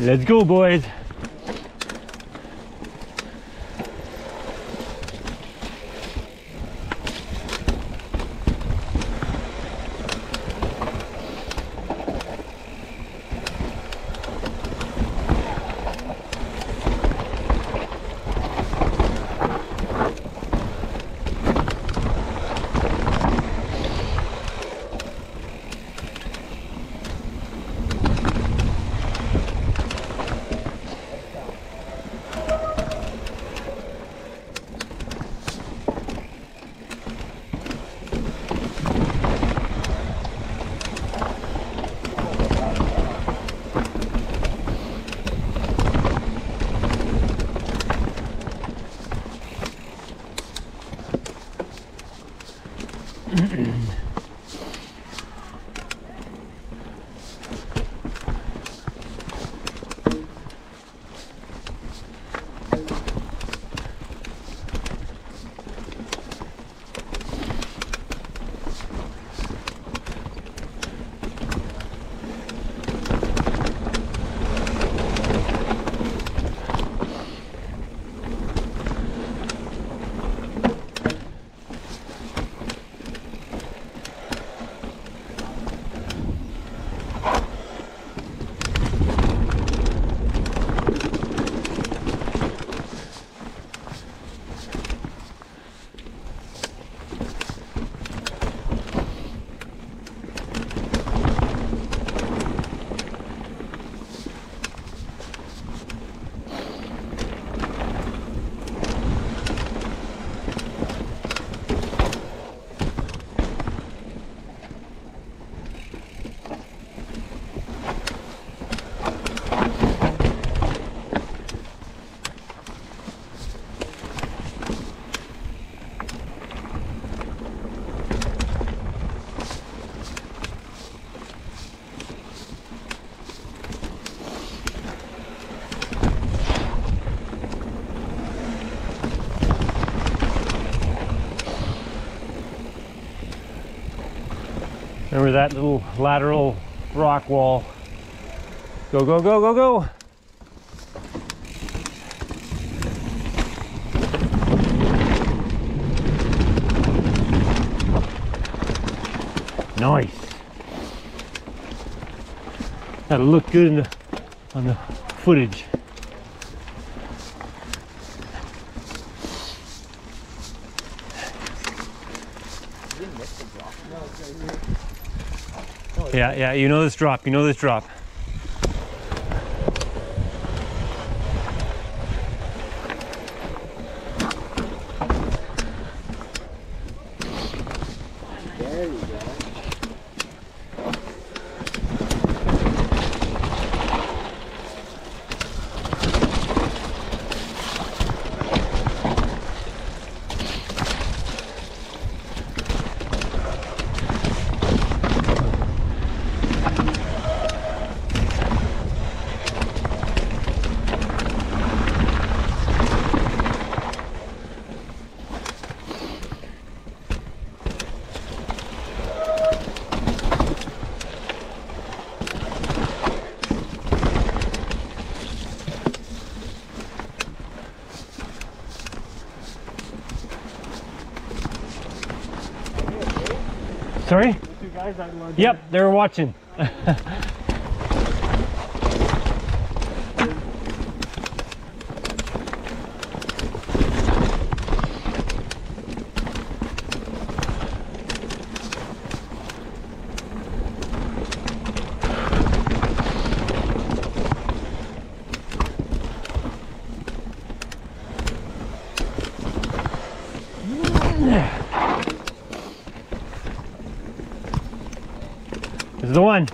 Let's go, boys. Remember that little lateral rock wall. Go, go, go, go, go. Nice. That'll look good the, on the footage. Yeah, yeah, you know this drop, you know this drop. There you go. Sorry? The two guys that were Yep, they were watching. the one.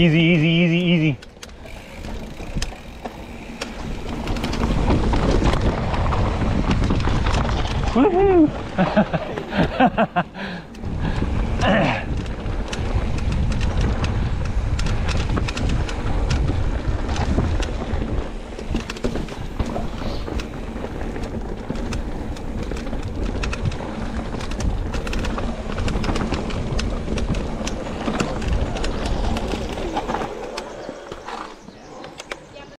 Easy, easy, easy, easy. Woohoo!